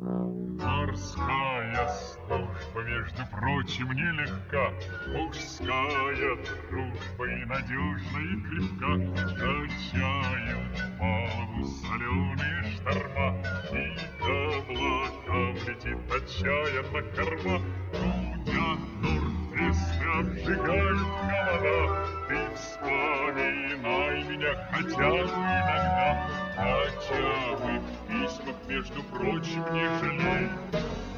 Морская служба, между прочим, нелегка, Мужская дружба и надежна, и крепка, Качают палубу соленые шторма, И к облакам летит отчаянно корма, Трудя норд-весты обжигают холода, Ты вспоминай меня хотя бы иногда, прочим, не жалей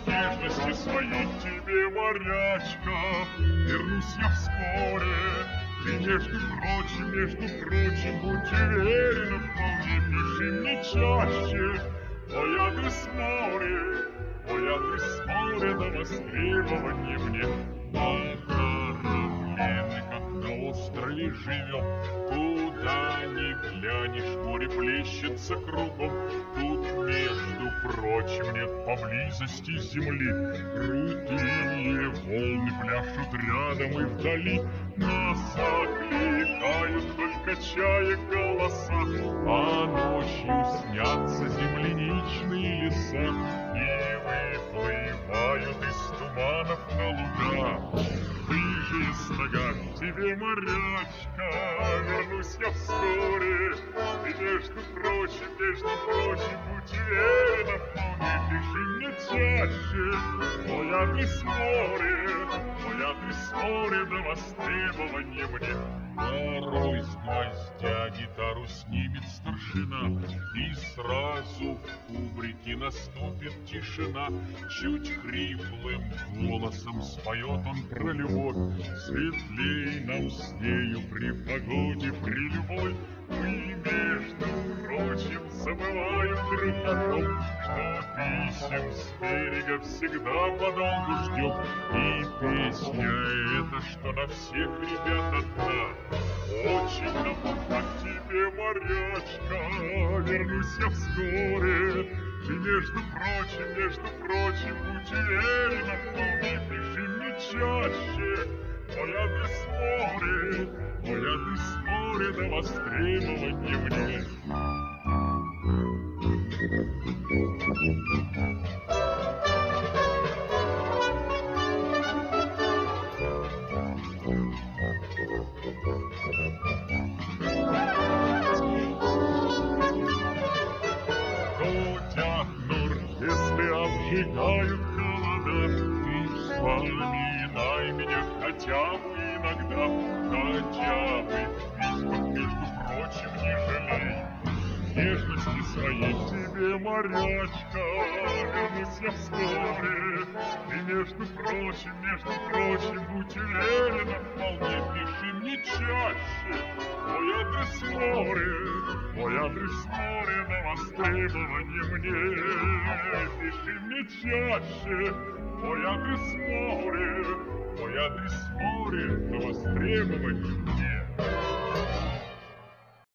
Нежности своей тебе, морячка, Вернусь я вскоре. Ты, между прочим, между прочим, Будь уверена, вполне пиши мне чаще Мой адрес море, мой адрес море На востребование мне на острове живем. Куда ни глянешь, море плещется кругом. Тут, между прочим, нет поблизости земли. Крутые волны пляшут рядом и вдали. Нас окликают только чаек голоса. А ночью снятся тебе, морячка, вернусь я вскоре. И между прочим, между прочим, будь уверена, вполне пиши мне чаще. Мой адрес море, мой адрес море, до востребования мне. Порой с гвоздя гитару снимет старшина, наступит тишина. Чуть хриплым голосом споет он про любовь, Светлей нам с нею при погоде, при любой. Мы, между прочим, забываем друг о том, Что всегда подолгу ждем. И песня эта, что на всех ребят одна, Очень к тебе, морячка, Вернусь я вскоре. Ты, между прочим, между прочим, будь уверена, вполне пиши мне чаще. Мой адрес море, мой адрес море, до востребования мне. Хотя обжигают холода, Ты вспоминай меня хотя бы иногда, Хотя бы в письмах, между прочим, не жалей. Нежности своей тебе, морячка, вернусь я вскоре. И между прочим, между прочим, будь уверена, вполне пиши мне чаще. Мой адрес море, мой адрес море на востребование мне. Пиши мне чаще, мой адрес море, мой адрес море на востребование.